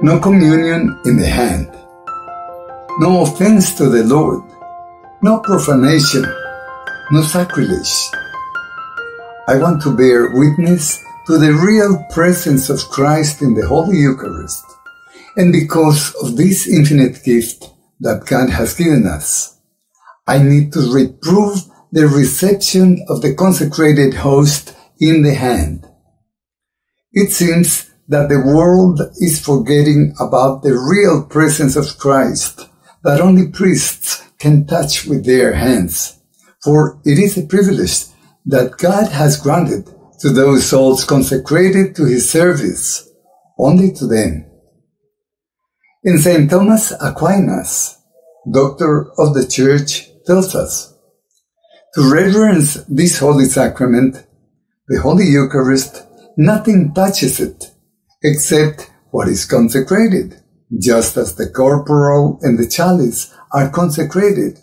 no communion in the hand, no offense to the Lord, no profanation, no sacrilege. I want to bear witness to the real presence of Christ in the Holy Eucharist, and because of this infinite gift that God has given us, I need to reprove the reception of the consecrated host in the hand. It seems that the world is forgetting about the real presence of Christ that only priests can touch with their hands, for it is a privilege that God has granted to those souls consecrated to his service, only to them. In St. Thomas Aquinas, doctor of the church, tells us, to reverence this holy sacrament, the Holy Eucharist, nothing touches it except what is consecrated, just as the corporal and the chalice are consecrated.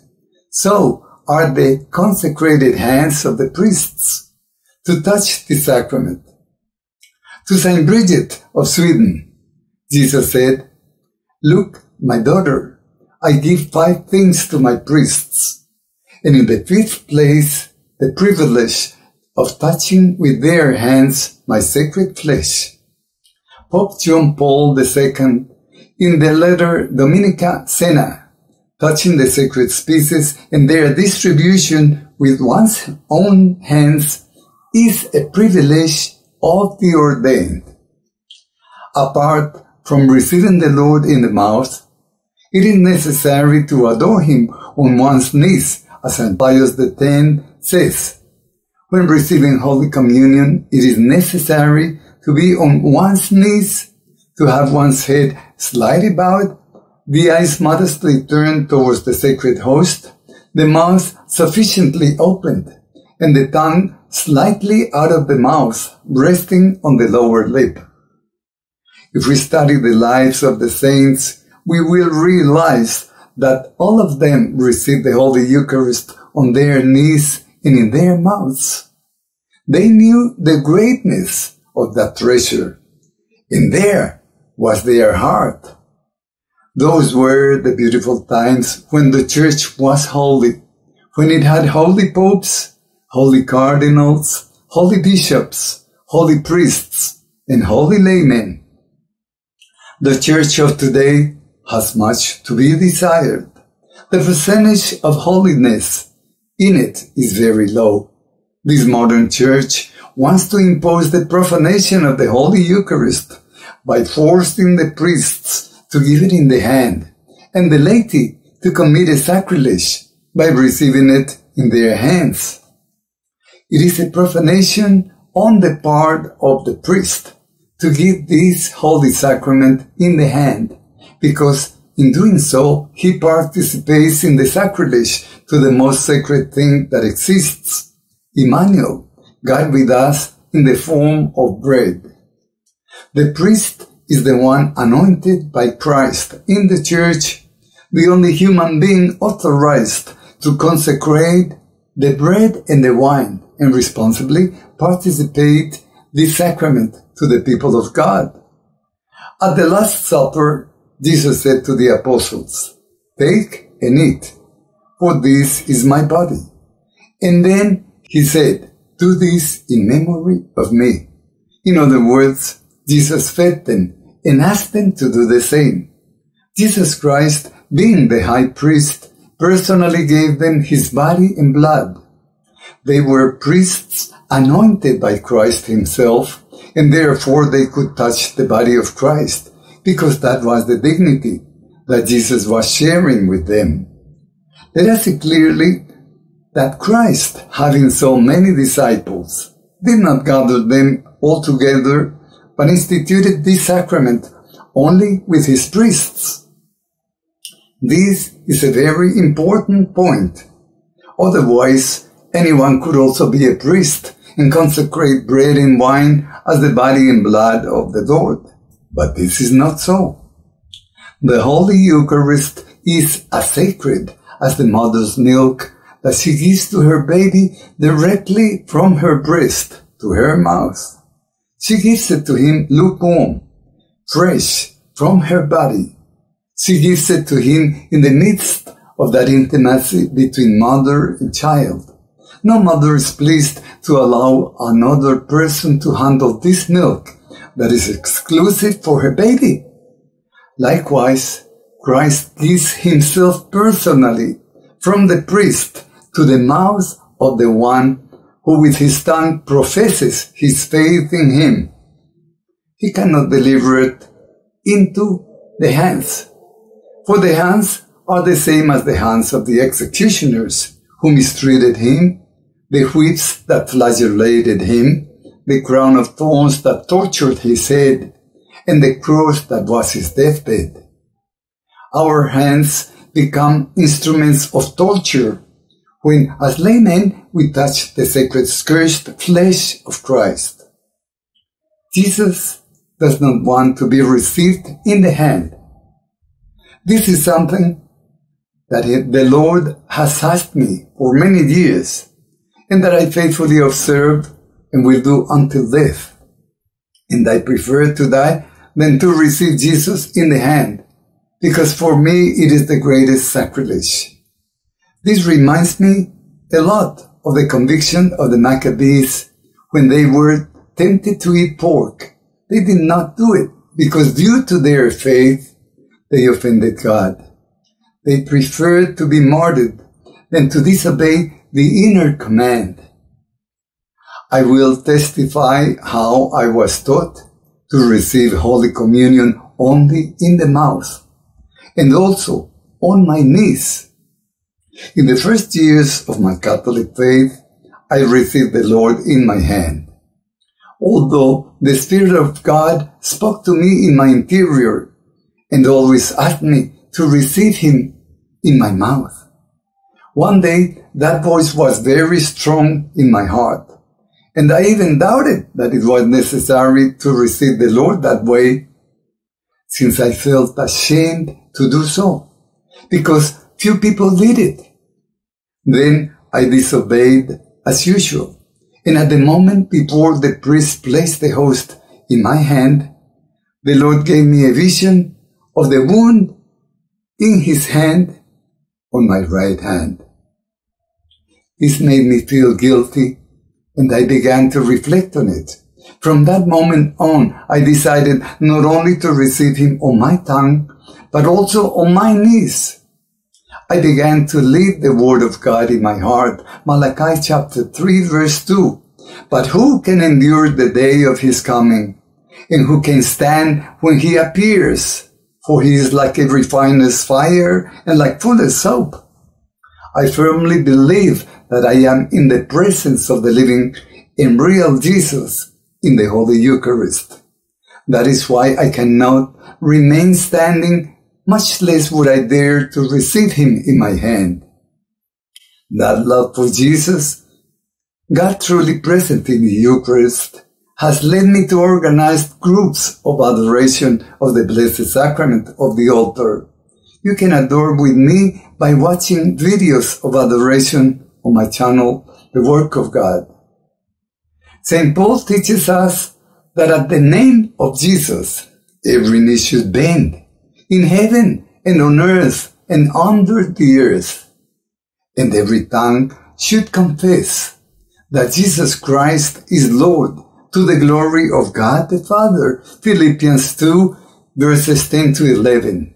So are the consecrated hands of the priests to touch the sacrament. To Saint Bridget of Sweden, Jesus said, Look, my daughter, I give five things to my priests, and in the fifth place, the privilege of touching with their hands my sacred flesh. Pope John Paul II, in the letter Dominicae Cenae, touching the sacred species and their distribution with one's own hands is a privilege of the ordained. Apart from receiving the Lord in the mouth, it is necessary to adore him on one's knees, as St. Pius X says. When receiving Holy Communion, it is necessary to be on one's knees, to have one's head slightly bowed, the eyes modestly turned towards the sacred host, the mouth sufficiently opened, and the tongue slightly out of the mouth, resting on the lower lip. If we study the lives of the saints, we will realize that all of them received the Holy Eucharist on their knees and in their mouths. They knew the greatness of that treasure. And there was their heart. Those were the beautiful times when the church was holy, when it had holy popes, holy cardinals, holy bishops, holy priests, and holy laymen. The church of today has much to be desired. The percentage of holiness in it is very low. This modern church wants to impose the profanation of the Holy Eucharist by forcing the priests to give it in the hand and the laity to commit a sacrilege by receiving it in their hands. It is a profanation on the part of the priest to give this holy sacrament in the hand because in doing so, he participates in the sacrilege to the most sacred thing that exists, Emmanuel, God with us in the form of bread. The priest is the one anointed by Christ in the church, the only human being authorized to consecrate the bread and the wine and responsibly participate the sacrament to the people of God. At the Last Supper, Jesus said to the apostles, Take and eat, for this is my body. And then he said, Do this in memory of me. In other words, Jesus fed them and asked them to do the same. Jesus Christ, being the high priest, personally gave them his body and blood. They were priests anointed by Christ himself, and therefore they could touch the body of Christ because that was the dignity that Jesus was sharing with them. Let us see clearly that Christ, having so many disciples, did not gather them all together, but instituted this sacrament only with his priests. This is a very important point. Otherwise, anyone could also be a priest and consecrate bread and wine as the body and blood of the Lord. But this is not so. The Holy Eucharist is as sacred as the mother's milk that she gives to her baby directly from her breast to her mouth. She gives it to him lukewarm, fresh, from her body. She gives it to him in the midst of that intimacy between mother and child. No mother is pleased to allow another person to handle this milk that is exclusive for her baby. Likewise, Christ gives himself personally from the priest to the mouth of the one who with his tongue professes his faith in him. He cannot deliver it into the hands, for the hands are the same as the hands of the executioners who mistreated him, the whips that flagellated him, the crown of thorns that tortured his head, and the cross that was his deathbed. Our hands become instruments of torture when, as laymen, we touch the sacred scourged flesh of Christ. Jesus does not want to be received in the hand. This is something that the Lord has asked me for many years and that I faithfully observe and will do until death. And I prefer to die than to receive Jesus in the hand, because for me it is the greatest sacrilege. This reminds me a lot of the conviction of the Maccabees when they were tempted to eat pork. They did not do it because due to their faith, they offended God. They preferred to be martyred than to disobey the inner command. I will testify how I was taught to receive Holy Communion only in the mouth and also on my knees. In the first years of my Catholic faith, I received the Lord in my hand. Although the Spirit of God spoke to me in my interior and always asked me to receive Him in my mouth. One day, that voice was very strong in my heart, and I even doubted that it was necessary to receive the Lord that way, since I felt ashamed to do so, because few people did it. Then I disobeyed as usual, and at the moment before the priest placed the host in my hand, the Lord gave me a vision of the wound in his hand on my right hand. This made me feel guilty and I began to reflect on it. From that moment on, I decided not only to receive him on my tongue, but also on my knees. I began to lead the word of God in my heart. Malachi chapter 3 verse 2. But who can endure the day of his coming? And who can stand when he appears? for he is like a refiner's fire and like full fuller's soap. I firmly believe that I am in the presence of the living and real Jesus in the Holy Eucharist. That is why I cannot remain standing, much less would I dare to receive him in my hand. That love for Jesus, God truly present in the Eucharist, has led me to organize groups of adoration of the Blessed Sacrament of the altar. You can adore with me by watching videos of adoration on my channel, The Work of God. St. Paul teaches us that at the name of Jesus, every knee should bend in heaven and on earth and under the earth, and every tongue should confess that Jesus Christ is Lord to the glory of God the Father. Philippians 2 verses 10 to 11.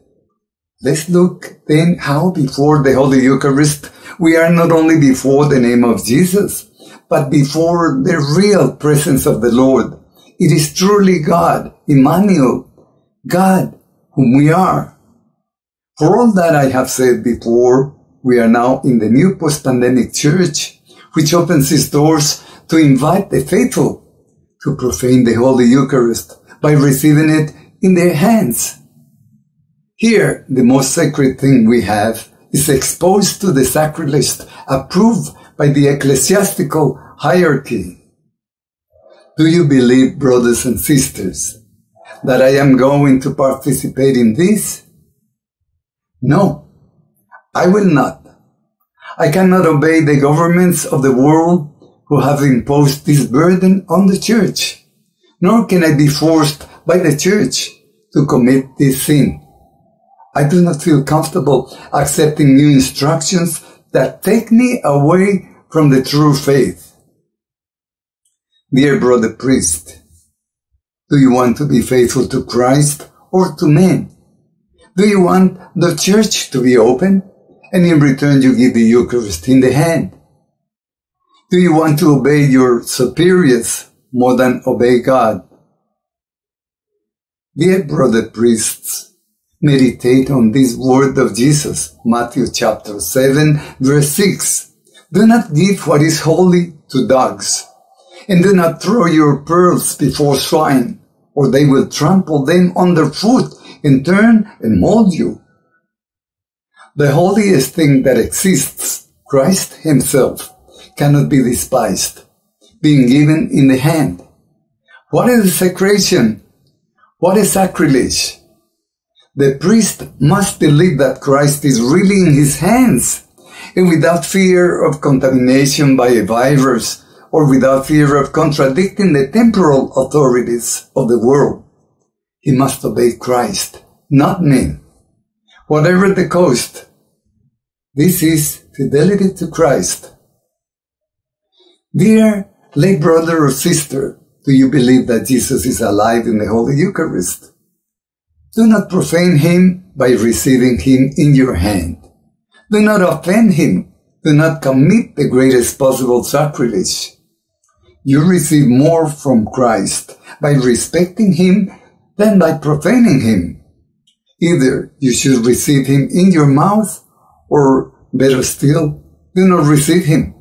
Let's look then how before the Holy Eucharist we are not only before the name of Jesus, but before the real presence of the Lord. It is truly God, Emmanuel, God, whom we are. For all that I have said before, we are now in the new post-pandemic church, which opens its doors to invite the faithful to profane the Holy Eucharist by receiving it in their hands. Here, the most sacred thing we have is exposed to the sacrilege approved by the ecclesiastical hierarchy. Do you believe, brothers and sisters, that I am going to participate in this? No, I will not. I cannot obey the governments of the world who have imposed this burden on the church, nor can I be forced by the church to commit this sin. I do not feel comfortable accepting new instructions that take me away from the true faith. Dear brother priest, do you want to be faithful to Christ or to men? Do you want the church to be open and in return you give the Eucharist in the hand? Do you want to obey your superiors more than obey God? Dear brother priests, meditate on this word of Jesus, Matthew chapter 7, verse 6. Do not give what is holy to dogs, and do not throw your pearls before swine, or they will trample them underfoot and turn and mold you. The holiest thing that exists, Christ himself, cannot be despised, being given in the hand. What is desecration? What is sacrilege? The priest must believe that Christ is really in his hands and without fear of contamination by a virus or without fear of contradicting the temporal authorities of the world. He must obey Christ, not men. Whatever the cost, this is fidelity to Christ. Dear lay brother or sister, do you believe that Jesus is alive in the Holy Eucharist? Do not profane him by receiving him in your hand. Do not offend him. Do not commit the greatest possible sacrilege. You receive more from Christ by respecting him than by profaning him. Either you should receive him in your mouth, or better still, do not receive him.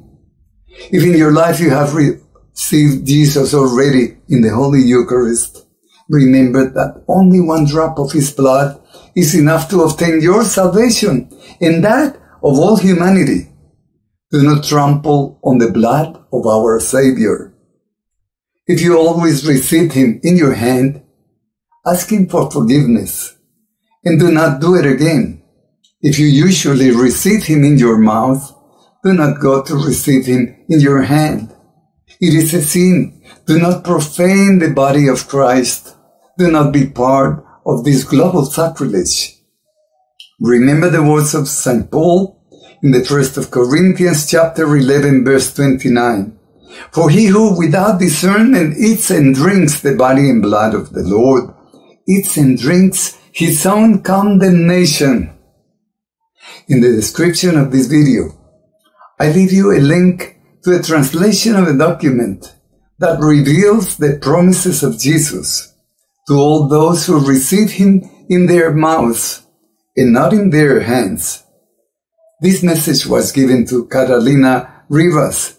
If in your life you have received Jesus already in the Holy Eucharist, remember that only one drop of his blood is enough to obtain your salvation and that of all humanity. Do not trample on the blood of our Savior. If you always receive him in your hand, ask him for forgiveness and do not do it again. If you usually receive him in your mouth, do not go to receive him in your hand. It is a sin. Do not profane the body of Christ. Do not be part of this global sacrilege. Remember the words of St. Paul in the first of Corinthians chapter 11 verse 29. For he who without discernment eats and drinks the body and blood of the Lord, eats and drinks his own condemnation. In the description of this video, I leave you a link to a translation of a document that reveals the promises of Jesus to all those who receive him in their mouths and not in their hands. This message was given to Catalina Rivas,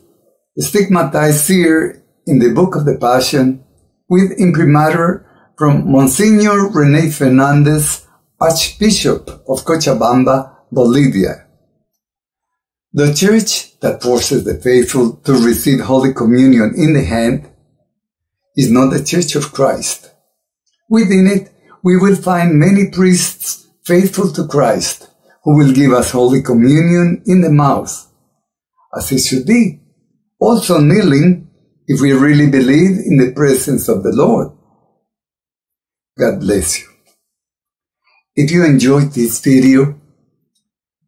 stigmatized seer in the Book of the Passion, with imprimatur from Monsignor Rene Fernandez, Archbishop of Cochabamba, Bolivia. The church that forces the faithful to receive Holy Communion in the hand is not the Church of Christ. Within it, we will find many priests faithful to Christ who will give us Holy Communion in the mouth, as it should be, also kneeling if we really believe in the presence of the Lord. God bless you. If you enjoyed this video,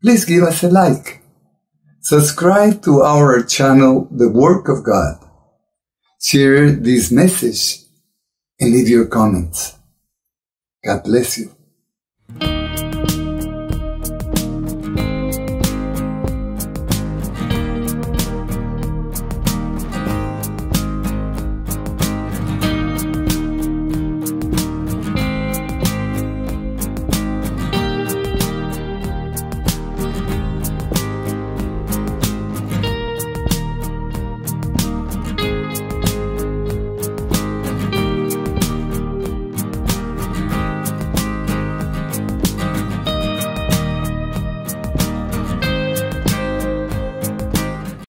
please give us a like Subscribe to our channel, The Work of God. Share this message and leave your comments. God bless you.